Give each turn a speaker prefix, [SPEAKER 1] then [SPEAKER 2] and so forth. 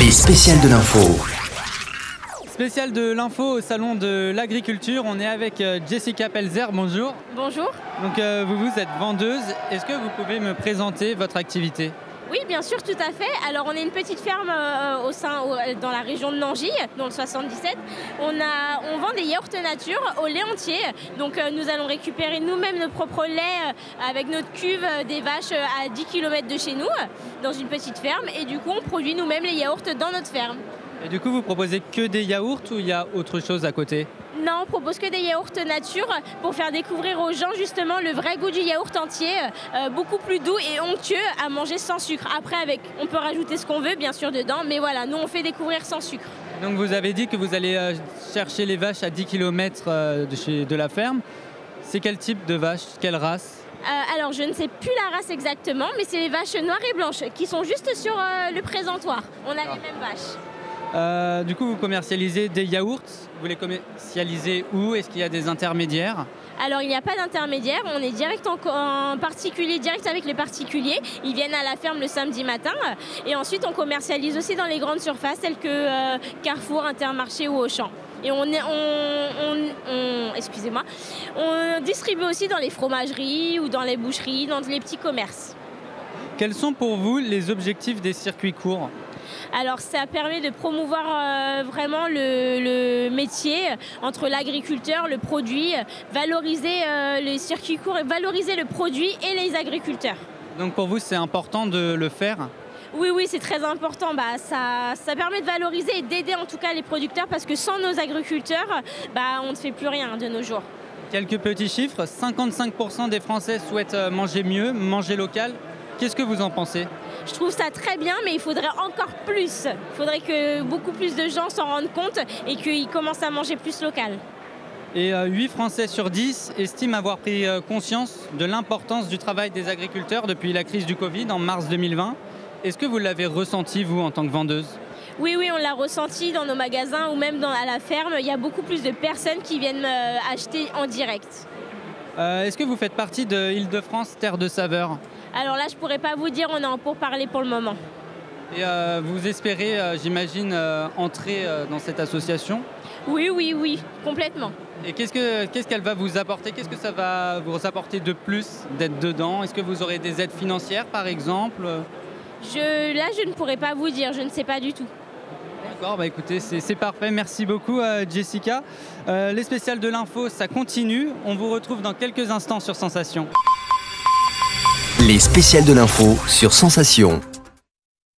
[SPEAKER 1] Les spéciales de l'info.
[SPEAKER 2] Spécial de l'info au salon de l'agriculture, on est avec euh, Jessica Pelzer, bonjour.
[SPEAKER 3] Bonjour.
[SPEAKER 2] Donc euh, vous, vous êtes vendeuse, est-ce que vous pouvez me présenter votre activité?
[SPEAKER 3] Oui, bien sûr, tout à fait. Alors, on est une petite ferme euh, au sein, au- dans la région de Nangy, dans le 77. On, a, on vend des yaourts nature au lait entier. Donc, euh, nous allons récupérer nous-mêmes notre propre lait euh, avec notre cuve euh, des vaches euh, à 10 km de chez nous, euh, dans une petite ferme. Et du coup, on produit nous-mêmes les yaourts dans notre ferme.
[SPEAKER 2] Et du coup, vous proposez que des yaourts ou il y a autre chose à côté?
[SPEAKER 3] Non, on propose que des yaourts nature pour faire découvrir aux gens justement le vrai goût du yaourt entier, euh, beaucoup plus doux et onctueux à manger sans sucre. Après, avec, on peut rajouter ce qu'on veut bien sûr dedans, mais voilà, nous on fait découvrir sans sucre.
[SPEAKER 2] Donc vous avez dit que vous allez euh, chercher les vaches à 10 km de, chez, de la ferme. C'est quel type de vache? Quelle race?
[SPEAKER 3] Euh, alors, je ne sais plus la race exactement, mais c'est les vaches noires et blanches qui sont juste sur euh, le présentoir. On a les mêmes vaches.
[SPEAKER 2] Euh, Du coup, vous commercialisez des yaourts. Vous les commercialisez où? Est-ce qu'il y a des intermédiaires?
[SPEAKER 3] Alors, il n'y a pas d'intermédiaire, on est direct en, particulier, direct avec les particuliers. Ils viennent à la ferme le samedi matin. Et ensuite, on commercialise aussi dans les grandes surfaces telles que euh, Carrefour, Intermarché ou Auchan. Et on, est, on, on- on- excusez-moi, on distribue aussi dans les fromageries ou dans les boucheries, dans les petits commerces.
[SPEAKER 2] Quels sont pour vous les objectifs des circuits courts?
[SPEAKER 3] Alors ça permet de promouvoir euh, vraiment le, le métier entre l'agriculteur, le produit, valoriser euh, les circuits courts et valoriser le produit et les agriculteurs.
[SPEAKER 2] Donc pour vous, c'est important de le faire?
[SPEAKER 3] Oui, oui, c'est très important. Bah, ça, ça permet de valoriser et d'aider en tout cas les producteurs parce que sans nos agriculteurs, bah, on ne fait plus rien de nos jours.
[SPEAKER 2] Quelques petits chiffres. 55% des Français souhaitent euh, manger mieux, manger local. Qu'est-ce que vous en pensez?
[SPEAKER 3] Je trouve ça très bien, mais il faudrait encore plus. Il faudrait que beaucoup plus de gens s'en rendent compte et qu'ils commencent à manger plus local.
[SPEAKER 2] Et euh, 8 Français sur 10 estiment avoir pris euh, conscience de l'importance du travail des agriculteurs depuis la crise du Covid en mars 2020. Est-ce que vous l'avez ressenti, vous, en tant que vendeuse?
[SPEAKER 3] Oui, oui, on l'a ressenti dans nos magasins ou même dans, à la ferme. Il y a beaucoup plus de personnes qui viennent euh, acheter en direct.
[SPEAKER 2] Euh, Est-ce que vous faites partie de Île-de-France, Terre de Saveur?
[SPEAKER 3] Alors là, je pourrais pas vous dire, on est en pourparlers pour le moment.
[SPEAKER 2] Et euh, vous espérez, euh, j'imagine, euh, entrer dans cette association?
[SPEAKER 3] Oui, oui, oui, complètement.
[SPEAKER 2] Et qu'est-ce que- qu'est-ce qu'elle va vous apporter? Qu'est-ce que ça va vous apporter de plus d'être dedans? Est-ce que vous aurez des aides financières, par exemple?
[SPEAKER 3] Je, là, je ne pourrais pas vous dire, je ne sais pas du tout.
[SPEAKER 2] D'accord, bah écoutez, c'est parfait. Merci beaucoup, Jessica. Les spéciales de l'info, ça continue. On vous retrouve dans quelques instants sur Sensation.
[SPEAKER 1] Les spéciales de l'info sur Sensation.